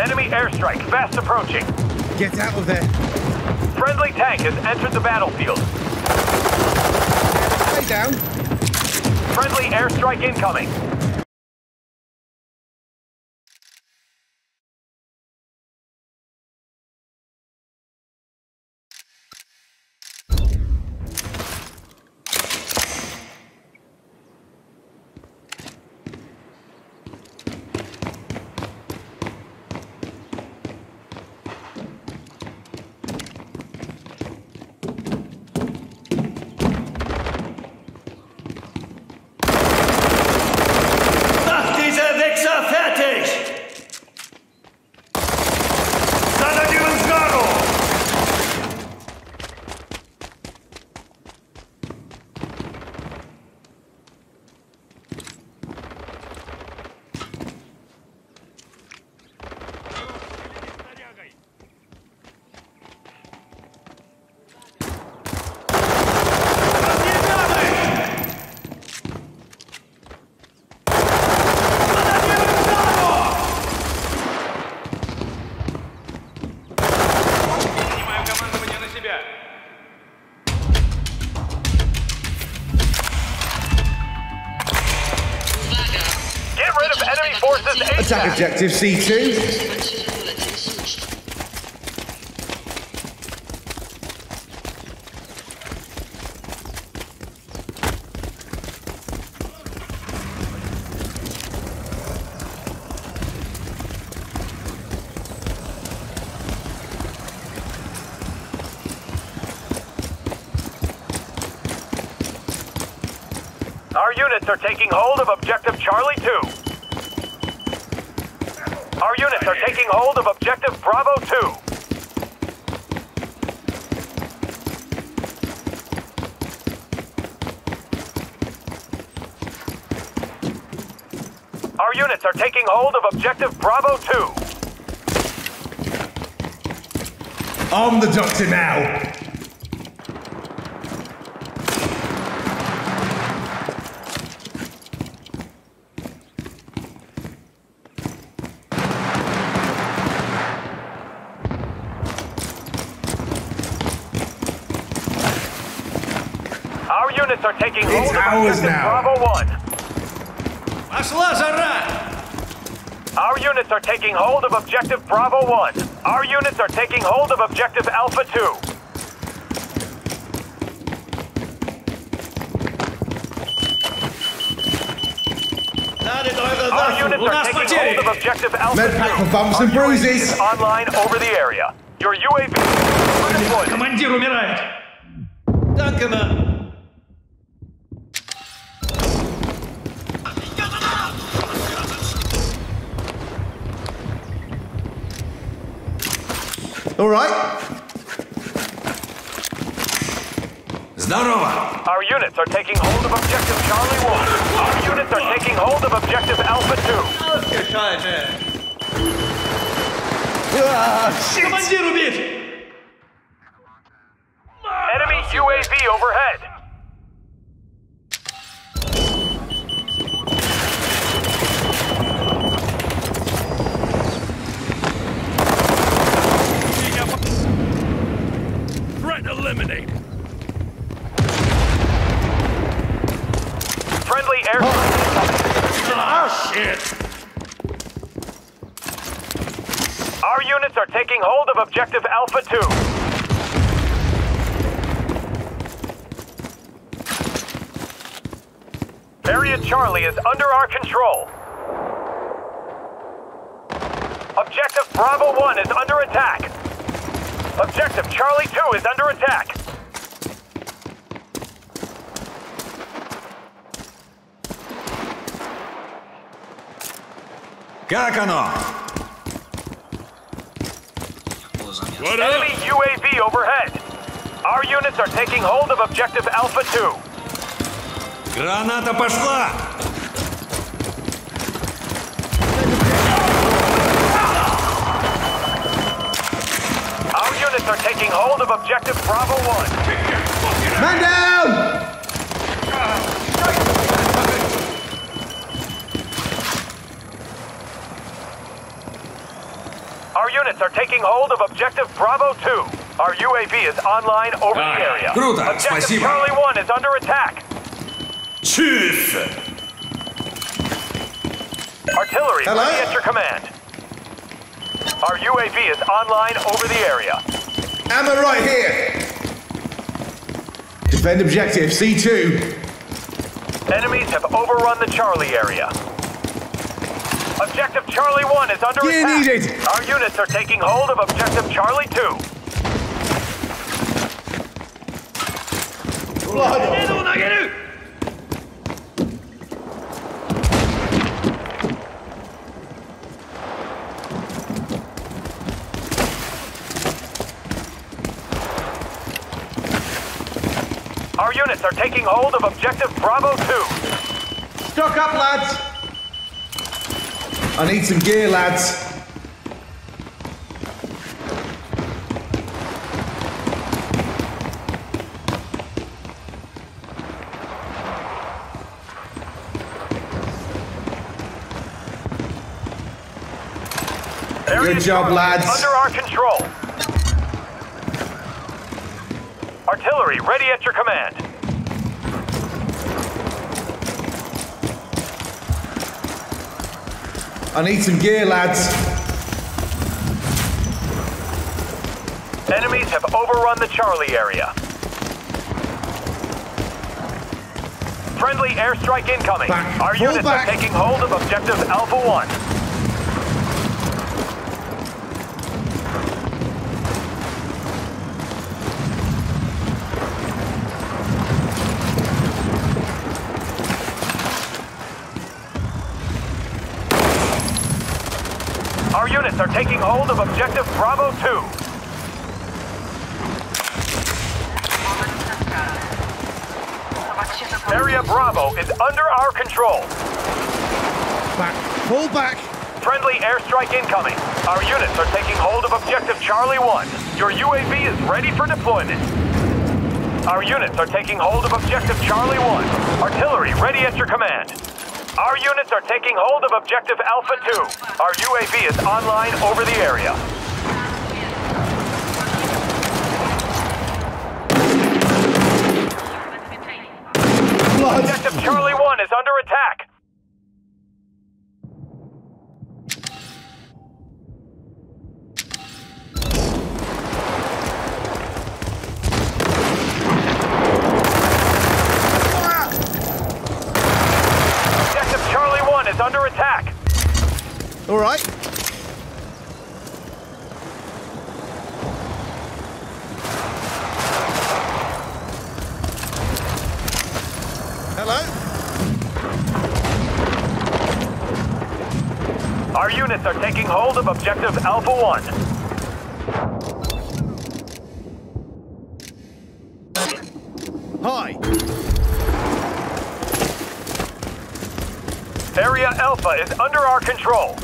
Enemy airstrike fast approaching. Get out of there. Friendly tank has entered the battlefield. Stay down. Friendly airstrike incoming. Objective C2. Our units are taking hold of objective Charlie 2. Our units are taking hold of objective Bravo 2. Our units are taking hold of objective Bravo 2. Arm the doctor now. Our units are taking It's hold of ours objective now. Bravo 1. Пошла жара! Our units are taking hold of objective Bravo 1. Our units are taking hold of objective Alpha 2. Ladet eure Our Waffen! units У are нас taking потери! hold of objective Alpha Med pack 2. for bumps and Our UAV bruises. is online over the area. Your UAV is deployed. Командир умирает! Данкана! All right? Zdarova! Our units are taking hold of objective Charlie 1. Our units are taking hold of objective Alpha 2. Ah, shit! Commander, Enemy UAV overhead. Friendly air. Ah, shit! Our units are taking hold of objective Alpha 2. Area Charlie is under our control. Objective Bravo 1 is under attack. Objective Charlie 2 is under attack. Как оно? What up? Enemy UAV overhead. Our units are taking hold of objective Alpha 2. Граната пошла! Our units are taking hold of objective Bravo 1. Man down! units are taking hold of objective Bravo 2. Our UAV is online over Ah, the area. круто, objective спасибо. Charlie 1 is under attack. Чисто! Artillery Hello? ready at your command. Our UAV is online over the area. Ammo right here. Defend objective C2. Enemies have overrun the Charlie area. Objective Charlie 1 is under you attack. Need it. Our units are taking hold of Objective Charlie 2. Blood. Our units are taking hold of Objective Bravo 2. Stock up, lads! I need some gear, lads. Good job, lads. Under our control. Artillery ready at your command. I need some gear, lads. Enemies have overrun the Charlie area. Friendly airstrike incoming. Back. Our Pull units back. are taking hold of objective Alpha 1. Our units are taking hold of objective Bravo 2. Area Bravo is under our control. Back. Pull back. Friendly airstrike incoming. Our units are taking hold of objective Charlie 1. Your UAV is ready for deployment. Our units are taking hold of objective Charlie 1. Artillery ready at your command. Our units are taking hold of objective Alpha 2. Our UAV is online over the area. Under attack. All right. Hello. Our units are taking hold of objective Alpha 1. Alpha is under our control.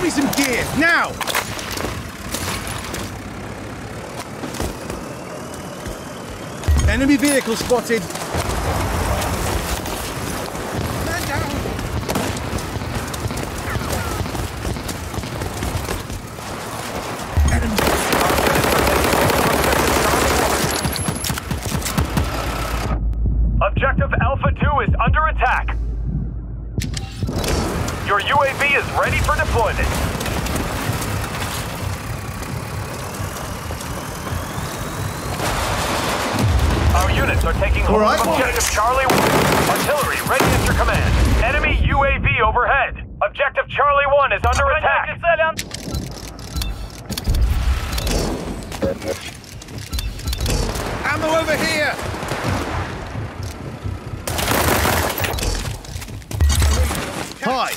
Give me some gear now. Enemy vehicle spotted. Давай!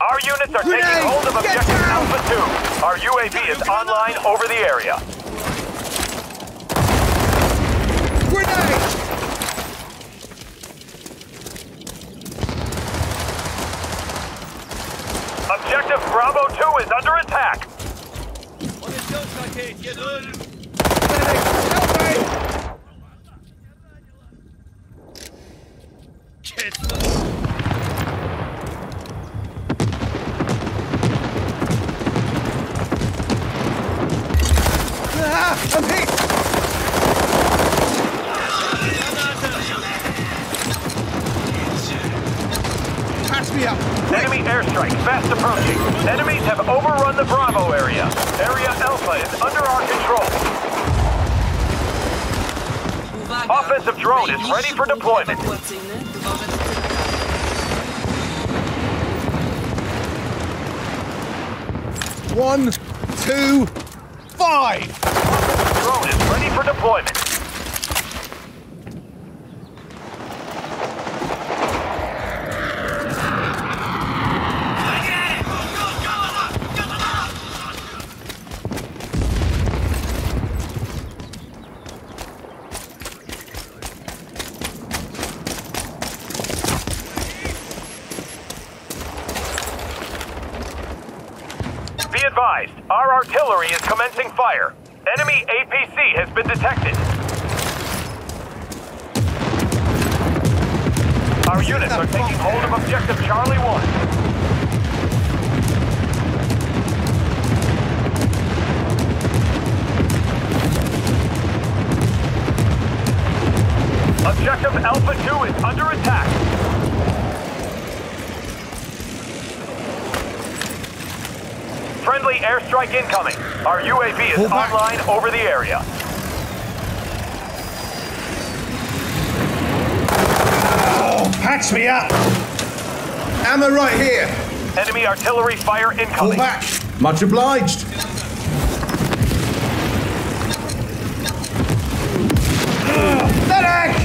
Our units are Grenade! taking hold of objective Alpha 2. Our UAV is online over the area. Grenade! Objective Bravo 2 is under attack. Offensive drone is ready for deployment. One, two, five! Drone is ready for deployment. Objective Alpha 2 is under attack. Friendly airstrike incoming. Our UAV is Pull back. online over the area. Oh, patch me up! Ammo right here! Enemy artillery fire Pull incoming. back! Much obliged! Ugh, Medic!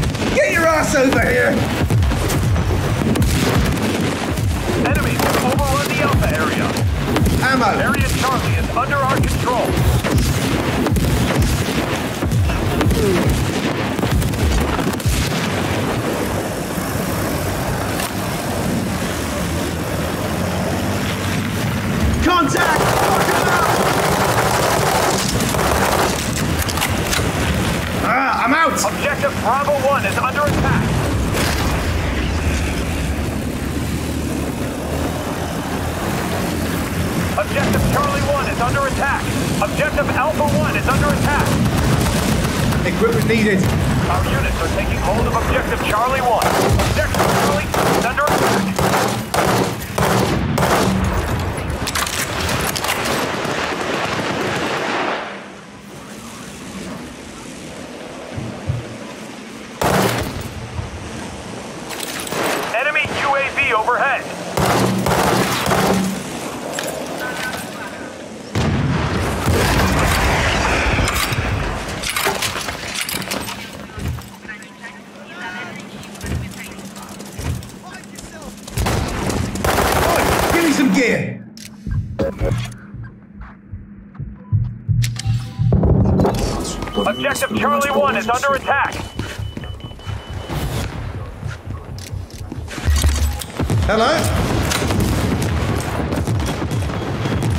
Ass over here! Enemies overrun the Alpha area. Ammo! Area Charlie is under our control. Is under attack. Objective Charlie 1 is under attack. Objective Alpha 1 is under attack. Equipment needed. Our units are taking hold of Objective Charlie 1. Objective Charlie is under attack. Hello?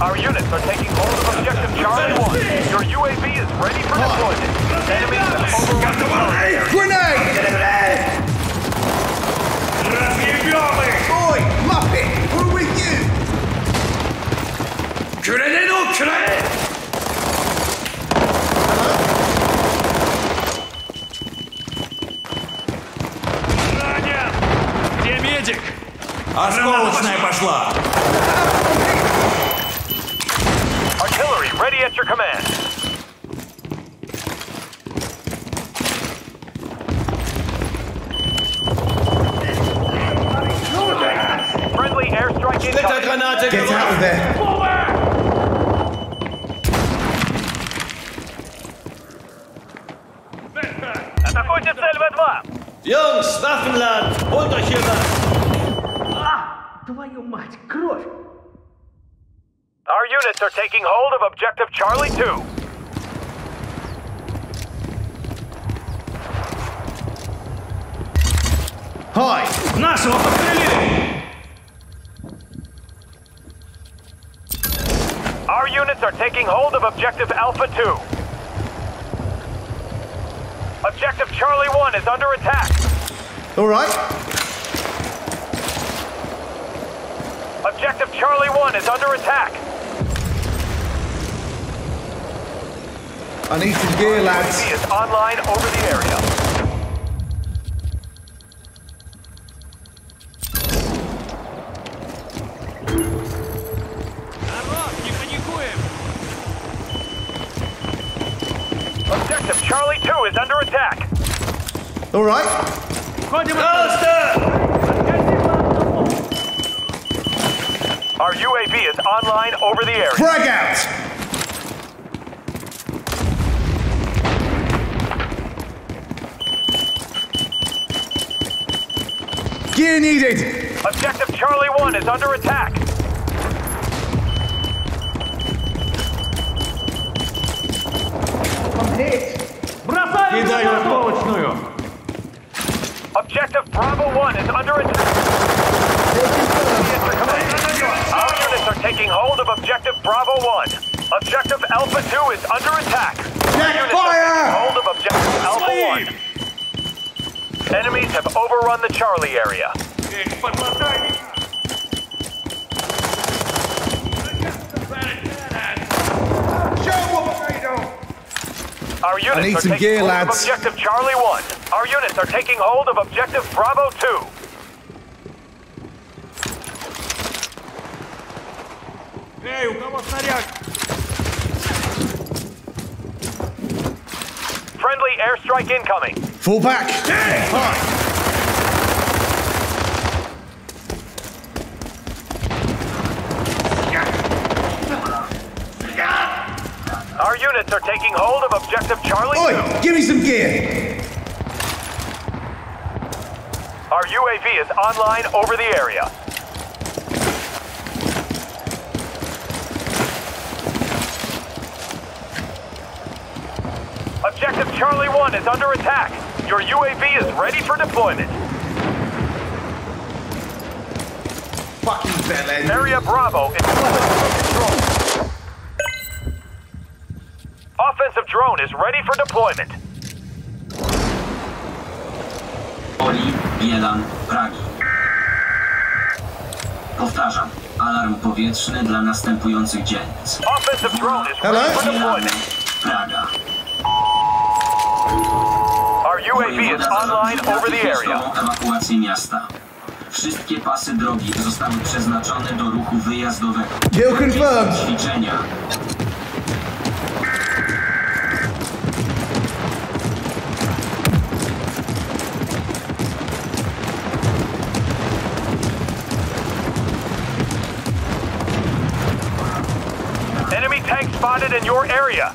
Our units are taking hold of objective Charlie 1. Your UAV is ready for deployment. Enemy is overrun the target. Grenade! Oi, Muppet, we're with you? Grenade or grenade? Осколочная пошла! Artillery ready at your command. Friendly airstrike incoming. граната Get out of there! Атакуйте цель В2! Jungs, Waffenladen! Holt euch hier was! Твою мать, кровь! units are taking hold of objective Charlie 2. Hi. Нашего подстрелили! Our units are taking hold of objective Alpha 2. Objective Charlie 1 is under attack. All right. Objective Charlie 1 is under attack. I need some gear, lads. UAV is online over the area. Objective Charlie 2 is under attack. All right. online over the area. Frag out. Gear needed. Objective Charlie 1 is under attack. Бросай Кидаю осколочную! Objective Bravo 1 is under attack. Taking hold of Objective Bravo 1. Objective Alpha 2 is under attack. Jack, fire! taking hold of Objective Alpha 1. Enemies have overrun the Charlie area. Our units need are taking gear, hold lads. of Objective Charlie 1. Our units are taking hold of Objective Bravo 2. Эй, у кого снаряд? Friendly airstrike incoming. Fall back. Hi. Our units are taking hold of Objective Charlie 2. Oi, give me some gear. Our UAV is online over the area. 1 is under attack. Your UAV is ready for deployment. Fucking bellend. Area Bravo is under control. Offensive drone is ready for deployment. Poli, Bielan, Pragi. Powtarzam. Alarm powietrzny dla następujących dzielnic. Offensive drone is Hello? ready for Bielan, deployment. Praga. Our UAV is online over the area. natychmiastową ewakuację miasta. Wszystkie pasy drogi zostały przeznaczone do ruchu wyjazdowego. Kill confirmed. Ćwiczenia. Enemy tank spotted in your area.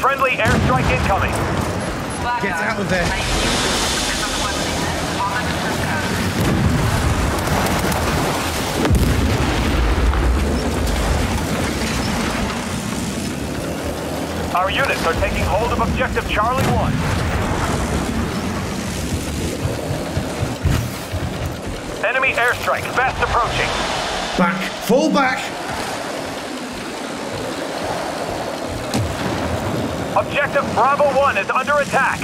Friendly airstrike incoming. Uwaga! Get out of there. Ewakuacyjne. Moment przestrzeni. Our units are taking hold of objective Charlie 1. Enemy airstrike fast approaching. Back. Fall back. Objective Bravo 1 is under attack.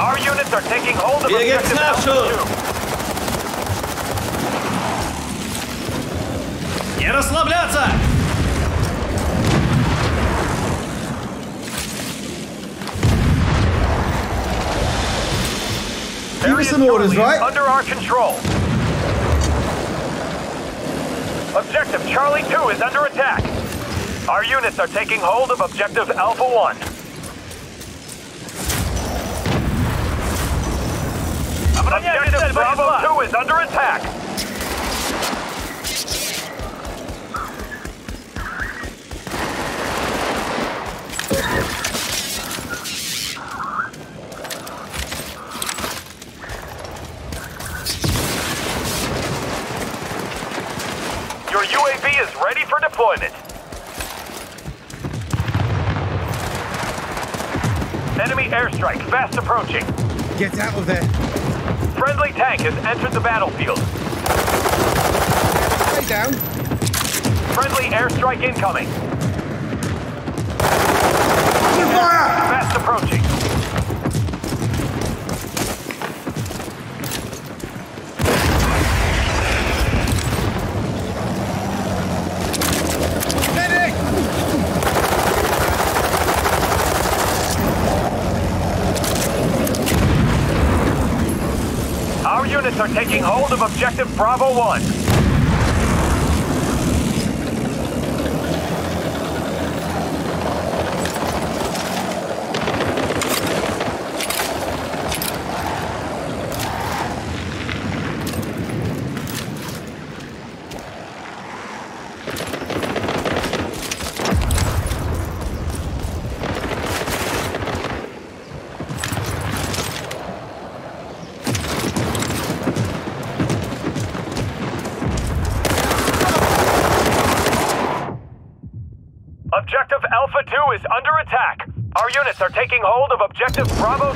Our units are taking hold of Biegiem objective naprzód! Alpha 2. Не расслабляться! Give Area us some orders, Charlie is right? Under our control. Objective Charlie 2 is under attack. Our units are taking hold of objective Alpha 1. Обороняйте Objective цель, Bravo Борислав! 2 is under attack. Is ready for deployment. Enemy airstrike fast approaching. Get out of there. Friendly tank has entered the battlefield. Stay down. Friendly airstrike incoming. Fire! Fast approaching. Our units are taking hold of objective Bravo 1. taking hold of objective Bravo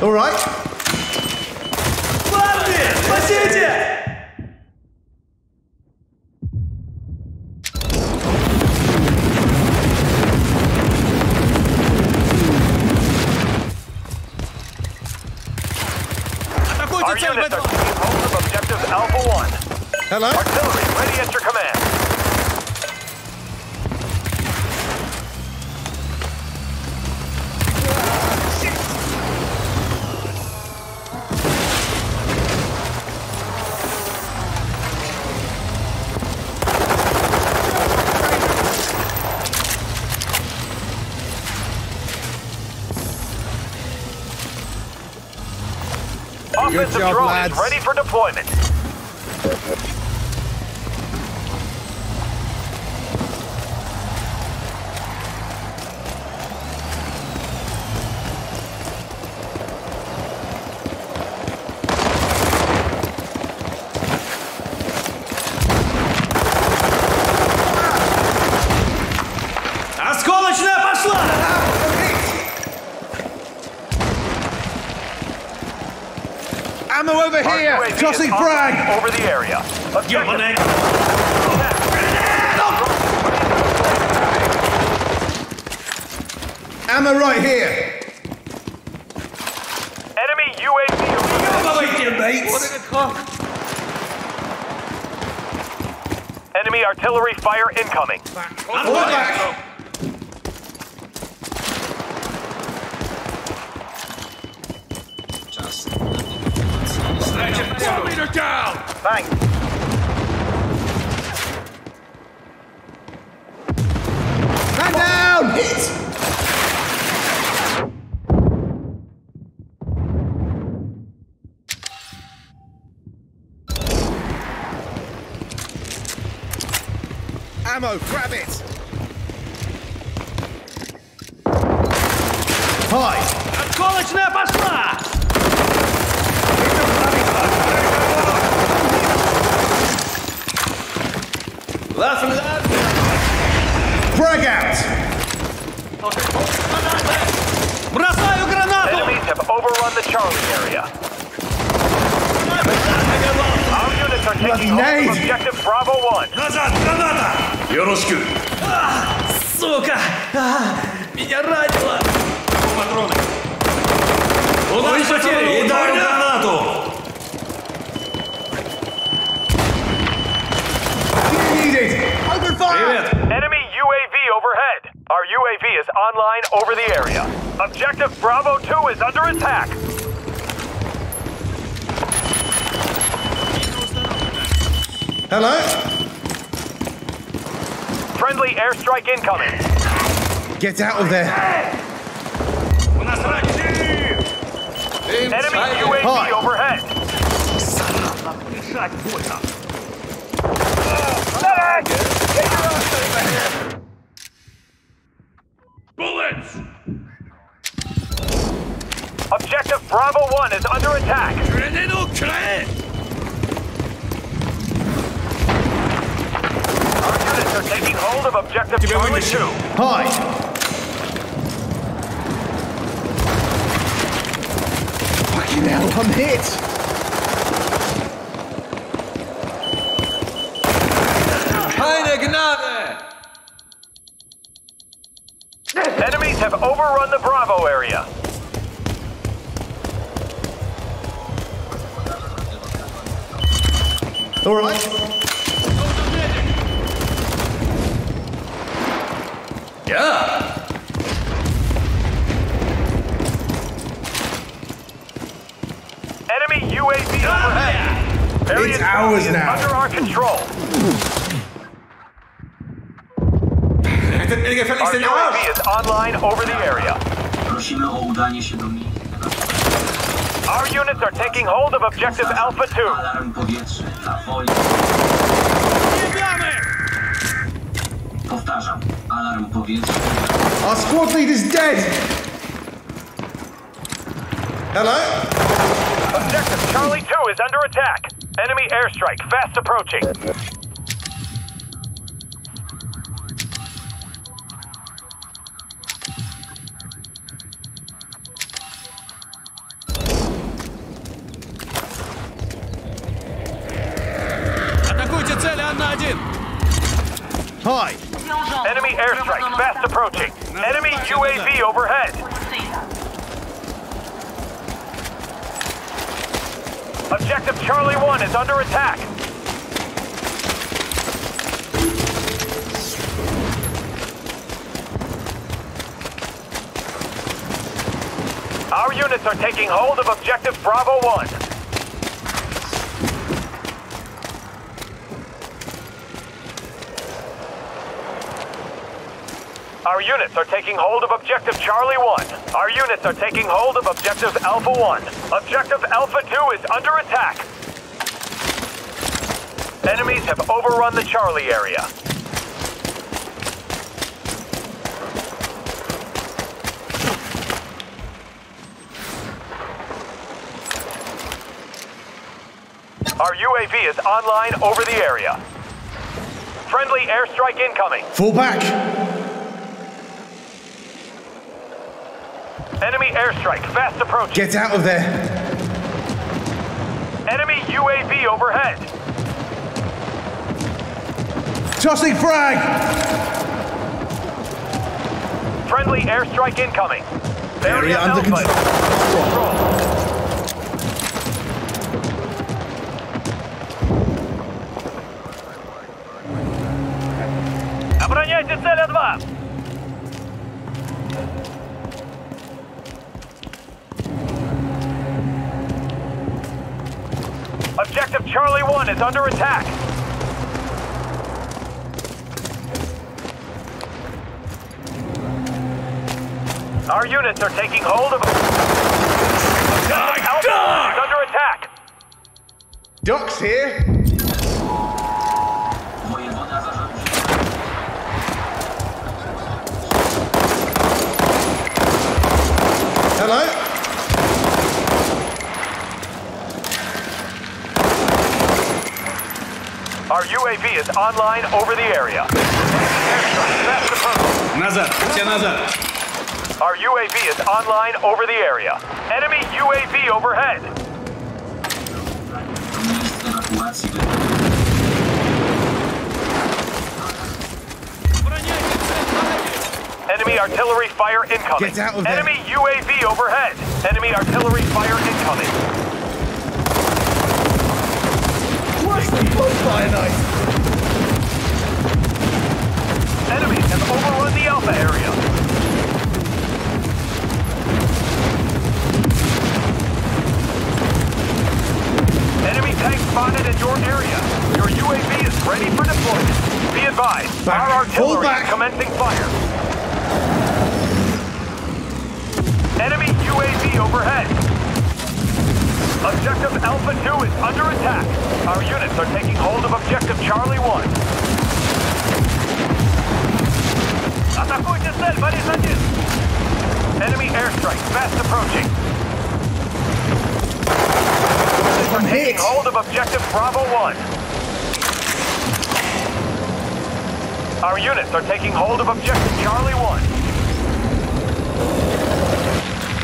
2. All right. Парни, спасите! Атакуйте Our цель, units are Бэтмен! taking hold of objective Alpha 1. Hello? Artillery ready at your command. Job, lads. is ready for deployment. Ammo over here! Tossing frag! Over the area. Get on it! Ammo right here! Enemy UAV illegal! mates! What a clock! Enemy artillery fire incoming! Back. Back. Thanks. Man down! Hit! Ammo, grab it! Hi! Осколочная пошла! Frag out! Бросаю гранату! Enemies have overrun the Charlie area. Our units are taking hold nade. of objective Bravo 1. Назад, граната! Йорошку. Сука! А, меня ранило! Патроны! Удар потери! Ударю гранату! Engaging! Fire! Enemy UAV overhead. Our UAV is online over the area. Objective Bravo 2 is under attack. Hello? Friendly airstrike incoming. Get out of there. Enemy UAV overhead. Bullets! Objective Bravo 1 is under attack. Our units are taking hold of Objective Charlie 2. Hi. Fucking hell, I'm hit! Overrun the Bravo area. Alright. Я! Enemy UAV overhead. Area It's ours now. Under our control. Hättet mir gefälligst Our den Arsch! UAV is online over the area. Prosimy o udanie się do miejsca. Our units are taking hold of objective Alpha 2. Alarm powietrzny dla woli. Powtarzam. Alarm powietrzny. Our squad leader's dead! Hello? Objective Charlie 2 is under attack. Enemy airstrike fast approaching. Objective Charlie 1 is under attack. Our units are taking hold of objective Bravo 1. Our units are taking hold of objective Charlie 1. Our units are taking hold of objective Alpha 1. Objective Alpha 2 is under attack. Enemies have overrun the Charlie area. Our UAV is online over the area. Friendly airstrike incoming. Fall back! Enemy airstrike fast approaching. Get out of there! Enemy UAV overhead. Tossing frag! Friendly airstrike incoming. Area under Alpha. control. Обороняйте цель А2. Charlie 1 is under attack. Our units are taking hold of... Objective Alpha is under attack. Ducks here! Our UAV is online over the area. Airstrike fast approaching. Назад! Все назад! Our UAV is online over the area. Enemy UAV overhead. Miejsce ewakuacji. Обороняйте цель 2-1! Enemy artillery fire incoming. Get out of there. Enemy UAV overhead. Enemy artillery fire incoming. Alpha area. Enemy tank spotted in your area. Your UAV is ready for deployment. Be advised, Back. our artillery back. is commencing fire. Enemy UAV overhead. Objective Alpha 2 is under attack. Our units are taking hold of Objective Charlie 1. Атакуйте цель, Борис! Enemy airstrike, fast approaching. I'm hit. Hold of objective Bravo 1. Our units are taking hold of objective Charlie 1.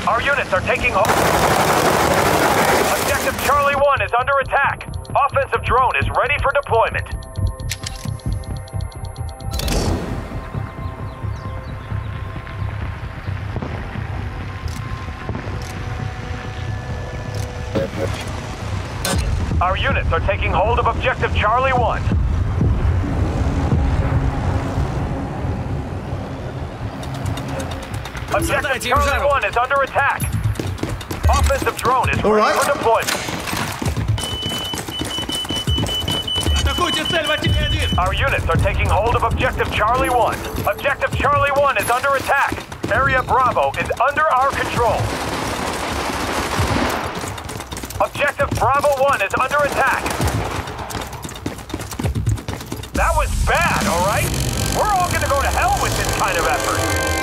Our units are taking hold. Objective Charlie 1 is under attack. Offensive drone is ready for deployment. Our units are taking hold of Objective Charlie 1. Objective Charlie 1 is under attack. Offensive drone is ready for deployment. Our units are taking hold of Objective Charlie 1. Objective Charlie 1 is under attack. Area Bravo is under our control. Objective Bravo 1 is under attack. That was bad, alright? We're all gonna go to hell with this kind of effort.